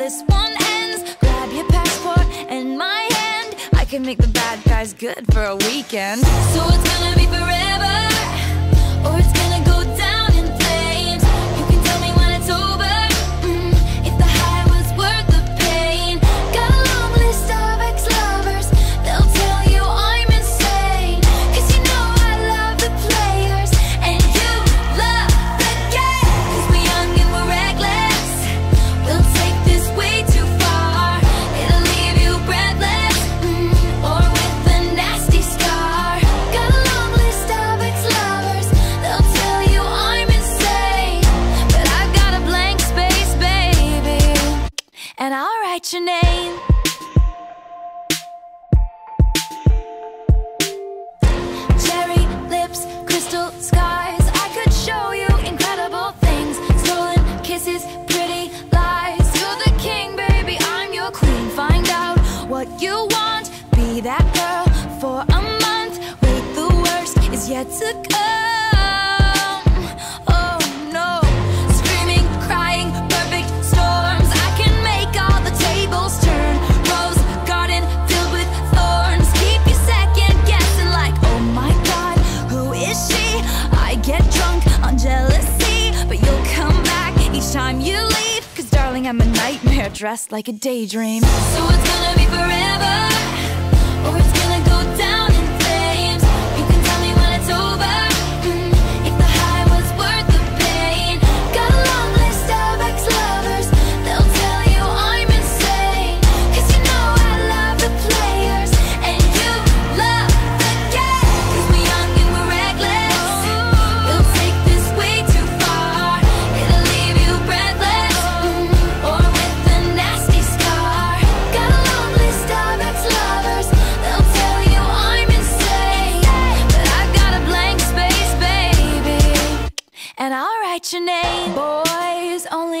this one ends. Grab your passport and my hand. I can make the bad guys good for a weekend. So it's gonna be forever Or it's gonna write your name. Cherry lips, crystal skies. I could show you incredible things. Stolen kisses, pretty lies. You're the king, baby, I'm your queen. Find out what you want. Be that girl for a month. Wait, the worst is yet to come. time you leave. Cause darling, I'm a nightmare dressed like a daydream. So it's gonna be forever Or it's